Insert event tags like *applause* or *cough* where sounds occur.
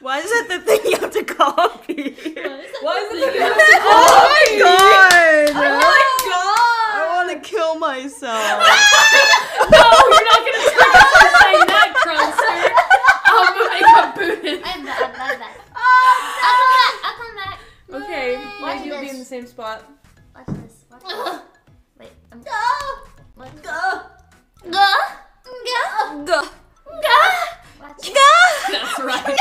Why is that the thing you have to copy? Why is it like oh my god! Oh I want to kill myself. *laughs* No, you're not gonna trick us into saying that, Crunster. Oh, I'm gonna make a boot. I'm bad, bad, bad. I'll come back. I'll come back. Okay, Why do you be in the same spot. Watch this. Watch this. Wait. I'm... What? Go. Go. Go. Go. Go. Go. That's right.